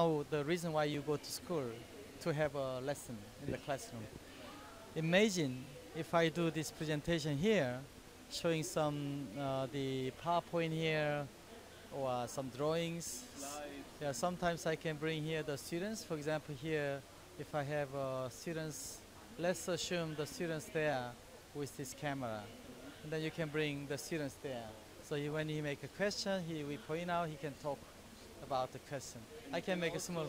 Now, the reason why you go to school to have a lesson in the classroom. Imagine if I do this presentation here, showing some uh, the PowerPoint here or some drawings. Yeah, sometimes I can bring here the students. For example, here, if I have uh, students, let's assume the students there with this camera. And then you can bring the students there. So he, when he make a question, he we point out, he can talk about the question. I can make a small.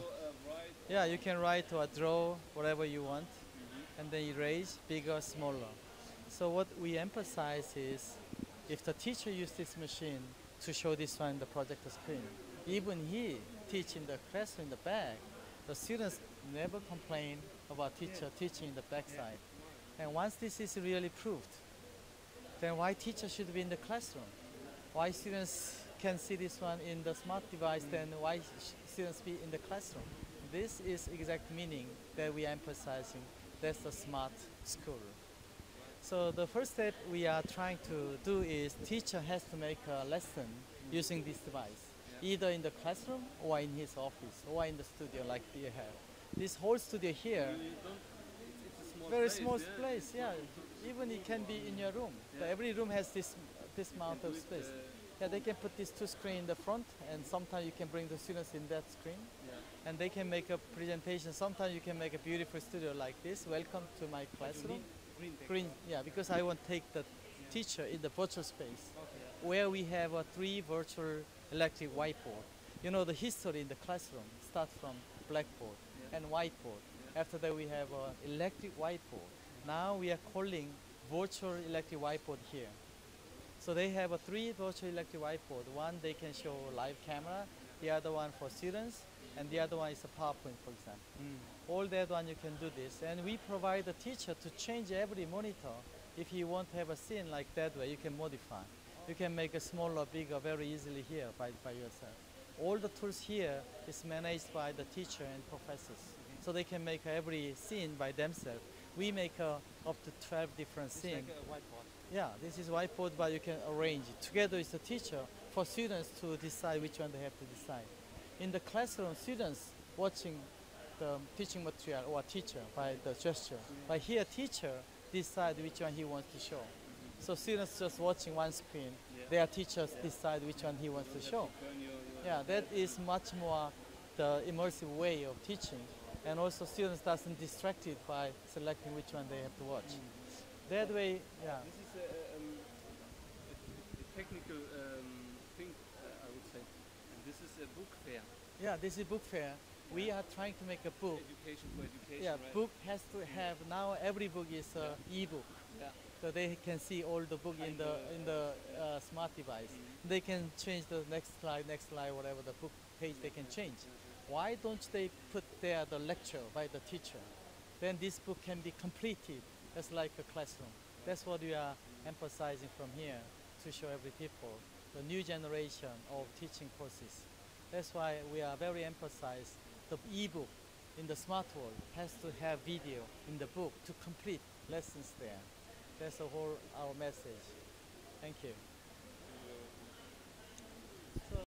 Yeah, you can write or draw whatever you want, and then erase bigger, smaller. So what we emphasize is, if the teacher use this machine to show this one the projector screen, even he teaching the classroom in the back, the students never complain about teacher teaching in the backside. And once this is really proved, then why teacher should be in the classroom? Why students can see this one in the smart device, then why students be in the classroom? This is exact meaning that we are emphasizing. That's the smart school. So the first step we are trying to do is teacher has to make a lesson using this device, either in the classroom or in his office or in the studio like you have. This whole studio here, very small place, yeah. Even it can be in your room. So every room has this this amount of space. Yeah, they can put these two screen in the front, and sometimes you can bring the students in that screen, and they can make a presentation. Sometimes you can make a beautiful studio like this. Welcome to my classroom. Green, yeah, because I want to take the teacher in the virtual space where we have a three virtual electric whiteboard. You know, the history in the classroom starts from blackboard and whiteboard. After that, we have an electric whiteboard. Now we are calling virtual electric whiteboard here. So they have a three virtual electric whiteboard. One they can show live camera, the other one for students, and the other one is a PowerPoint, for example. Mm. All that one you can do this, and we provide the teacher to change every monitor. If you want to have a scene like that way, you can modify. You can make a smaller, bigger, very easily here by, by yourself. All the tools here is managed by the teacher and professors, mm-hmm. so they can make every scene by themselves. We make uh, up to 12 different scenes. Yeah, this is whiteboard, but you can arrange it together with the teacher for students to decide which one they have to decide. In the classroom, students watching the teaching material or teacher by the gesture. But here, teacher decide which one he wants to show. So students just watching one screen. Their teachers decide which one he wants to show. Yeah, that is much more the immersive way of teaching, and also students doesn't distracted by selecting which one they have to watch. That way, yeah. This is a, um, a, a technical um, thing, uh, I would say. And this is a book fair, Yeah, this is book fair. We are trying to make a book. education for education, Yeah, right? book has to have now every book is a e-book, Yeah. so they can see all the book in the in the uh, smart device. They can change the next slide, next slide, whatever the book page they can change. Why don't they put there the lecture by the teacher? Then this book can be completed as like a classroom. That's what we are emphasizing from here to show every people the new generation of teaching courses. That's why we are very emphasize the e-book in the smart world has to have video in the book to complete lessons there. That's the whole our message. Thank you.